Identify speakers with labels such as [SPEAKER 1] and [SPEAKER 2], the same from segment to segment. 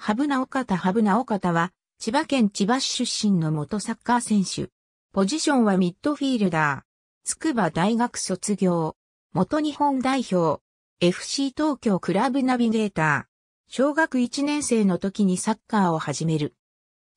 [SPEAKER 1] ハブナオカタハブナオカタは、千葉県千葉市出身の元サッカー選手。ポジションはミッドフィールダー。筑波大学卒業。元日本代表。FC 東京クラブナビゲーター。小学1年生の時にサッカーを始める。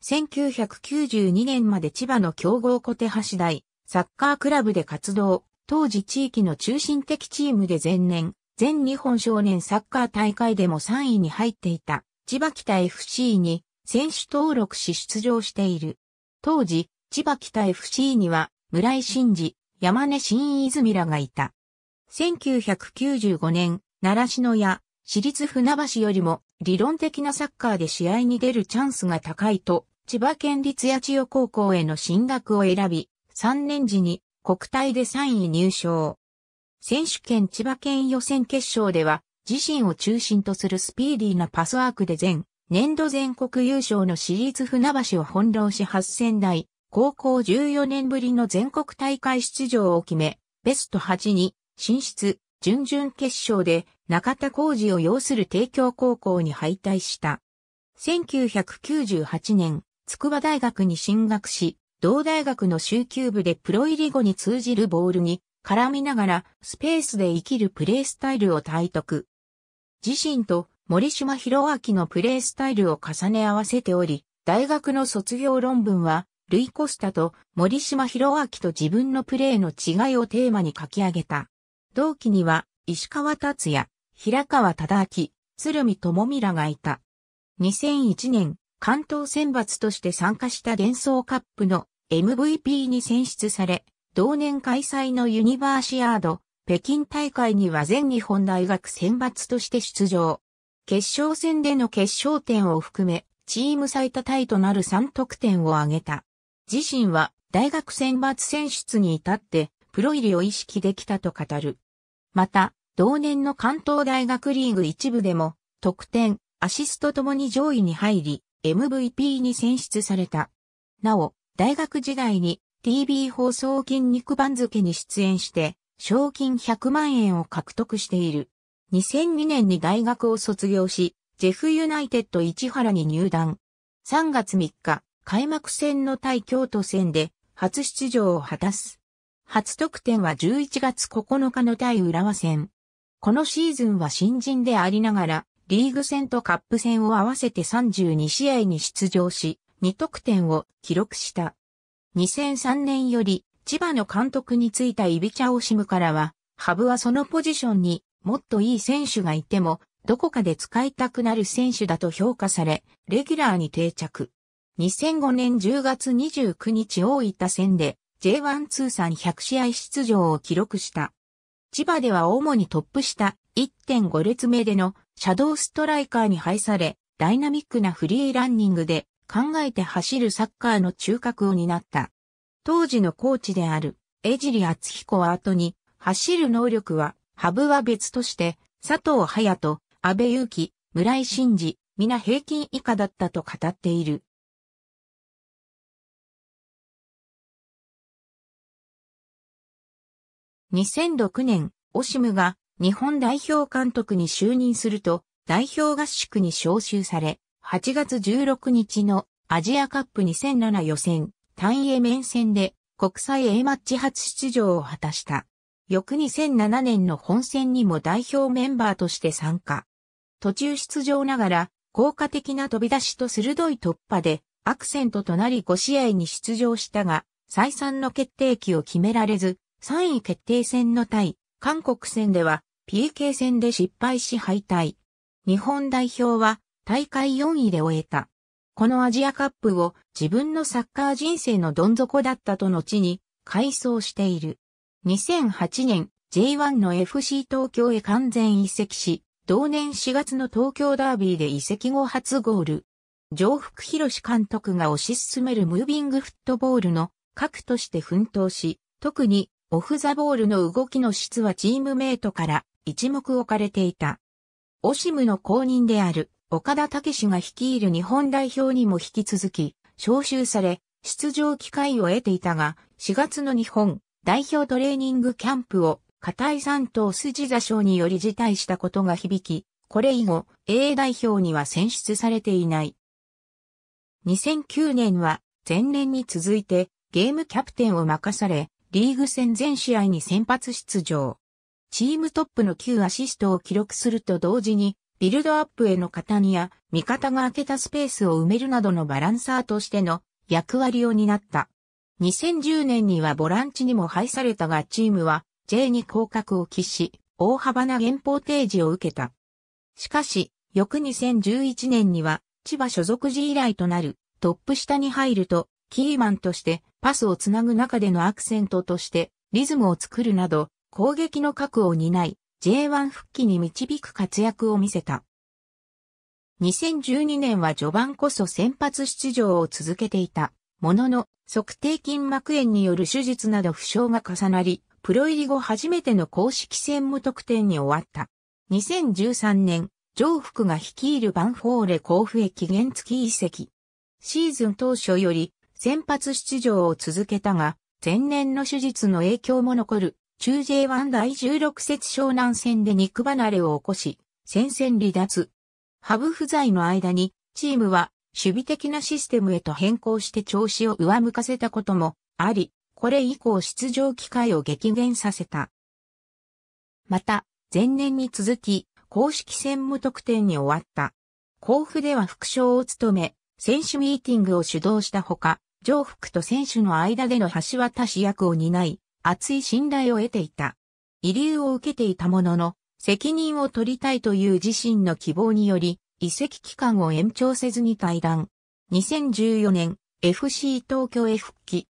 [SPEAKER 1] 1992年まで千葉の強豪小手橋大、サッカークラブで活動。当時地域の中心的チームで前年、全日本少年サッカー大会でも3位に入っていた。千葉北 FC に選手登録し出場している。当時、千葉北 FC には村井真二、山根新泉らがいた。1995年、習志野や私立船橋よりも理論的なサッカーで試合に出るチャンスが高いと、千葉県立八千代高校への進学を選び、3年時に国体で3位入賞。選手権千葉県予選決勝では自身を中心とするスピーディーなパスワークで全年度全国優勝の私立船橋を翻弄し8000台、高校14年ぶりの全国大会出場を決め、ベスト8に進出、準々決勝で中田浩二を擁する帝京高校に敗退した。1998年、筑波大学に進学し、同大学の週休部でプロ入り後に通じるボールに絡みながらスペースで生きるプレースタイルを体得。自身と森島博明のプレースタイルを重ね合わせており、大学の卒業論文は、ルイ・コスタと森島博明と自分のプレーの違いをテーマに書き上げた。同期には、石川達也、平川忠明、鶴見智美らがいた。2001年、関東選抜として参加した幻想カップの MVP に選出され、同年開催のユニバーシアード、北京大会には全日本大学選抜として出場。決勝戦での決勝点を含め、チーム最多タイとなる3得点を挙げた。自身は大学選抜選出に至ってプロ入りを意識できたと語る。また、同年の関東大学リーグ一部でも得点、アシストともに上位に入り、MVP に選出された。なお、大学時代に TV 放送筋肉番付に出演して賞金100万円を獲得している。2002年に大学を卒業し、ジェフユナイテッド市原に入団。3月3日、開幕戦の対京都戦で初出場を果たす。初得点は11月9日の対浦和戦。このシーズンは新人でありながら、リーグ戦とカップ戦を合わせて32試合に出場し、2得点を記録した。2003年より千葉の監督に就いたイビチャオシムからは、ハブはそのポジションにもっといい選手がいても、どこかで使いたくなる選手だと評価され、レギュラーに定着。2005年10月29日大分戦で J1 通算100試合出場を記録した。千葉では主にトップ下1.5列目でのシャドウストライカーに配され、ダイナミックなフリーランニングで考えて走るサッカーの中核を担った。当時のコーチである江尻厚彦は後に走る能力はハブは別として佐藤隼人、安倍祐希、村井真二、皆平均以下だったと語っている。2006年、オシムが日本代表監督に就任すると代表合宿に招集され、8月16日のアジアカップ2007予選単イ面戦で国際 A マッチ初出場を果たした。翌2007年の本戦にも代表メンバーとして参加。途中出場ながら効果的な飛び出しと鋭い突破でアクセントとなり5試合に出場したが、再三の決定機を決められず、3位決定戦の対、韓国戦では PK 戦で失敗し敗退。日本代表は大会4位で終えた。このアジアカップを自分のサッカー人生のどん底だったと後に回想している。2008年 J1 の FC 東京へ完全移籍し、同年4月の東京ダービーで移籍後初ゴール。上福博監督が推し進めるムービングフットボールの核として奮闘し、特にオフザボールの動きの質はチームメイトから一目置かれていた。オシムの公認である岡田武史が率いる日本代表にも引き続き、招集され、出場機会を得ていたが、4月の日本代表トレーニングキャンプを、片井三等筋座賞により辞退したことが響き、これ以後 A 代表には選出されていない。2009年は前年に続いてゲームキャプテンを任され、リーグ戦全試合に先発出場。チームトップの9アシストを記録すると同時に、ビルドアップへの型にや味方が空けたスペースを埋めるなどのバランサーとしての役割を担った。2010年にはボランチにも配されたがチームは J に降格を喫し、大幅な減俸提示を受けた。しかし、翌2011年には千葉所属時以来となるトップ下に入ると、キーマンとしてパスをつなぐ中でのアクセントとしてリズムを作るなど攻撃の核を担い J1 復帰に導く活躍を見せた。2012年は序盤こそ先発出場を続けていた。ものの、測定筋膜炎による手術など負傷が重なり、プロ入り後初めての公式戦無得点に終わった。2013年、上福が率いるバンフォーレ甲府へ期限付き移籍。シーズン当初より先発出場を続けたが、前年の手術の影響も残る中 J1 第16節湘南戦で肉離れを起こし、戦線離脱。ハブ不在の間に、チームは守備的なシステムへと変更して調子を上向かせたこともあり、これ以降出場機会を激減させた。また、前年に続き、公式戦無得点に終わった。甲府では副賞を務め、選手ミーティングを主導したほか、上福と選手の間での橋渡し役を担い、厚い信頼を得ていた。遺留を受けていたものの、責任を取りたいという自身の希望により、移籍期間を延長せずに退団。2014年、FC 東京へ復帰。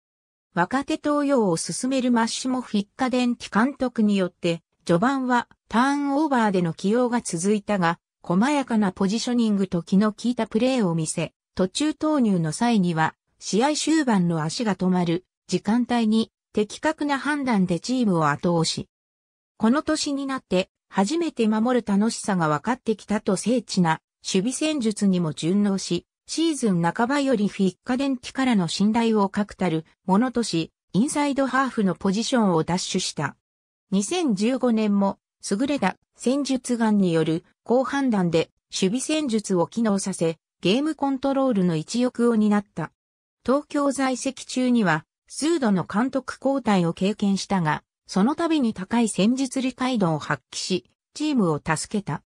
[SPEAKER 1] 若手登用を進めるマッシモ・フィッカデンティ監督によって、序盤はターンオーバーでの起用が続いたが、細やかなポジショニングと気の利いたプレーを見せ、途中投入の際には、試合終盤の足が止まる時間帯に的確な判断でチームを後押し。この年になって初めて守る楽しさが分かってきたと精緻な守備戦術にも順応し、シーズン半ばよりフィッカデンティからの信頼を確たるものとし、インサイドハーフのポジションを奪取した。2015年も優れた戦術眼による好判断で守備戦術を機能させ、ゲームコントロールの一翼を担った。東京在籍中には数度の監督交代を経験したが、その度に高い戦術理解度を発揮し、チームを助けた。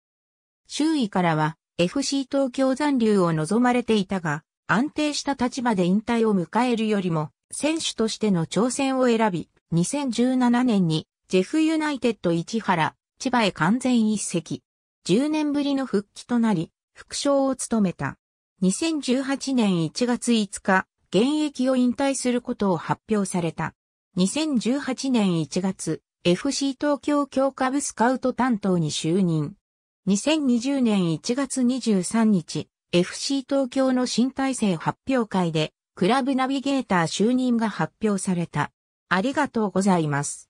[SPEAKER 1] 周囲からは FC 東京残留を望まれていたが、安定した立場で引退を迎えるよりも、選手としての挑戦を選び、2017年にジェフユナイテッド市原、千葉へ完全移籍。10年ぶりの復帰となり、副賞を務めた。2018年1月5日、現役を引退することを発表された。2018年1月、FC 東京強化部スカウト担当に就任。2020年1月23日、FC 東京の新体制発表会で、クラブナビゲーター就任が発表された。ありがとうございます。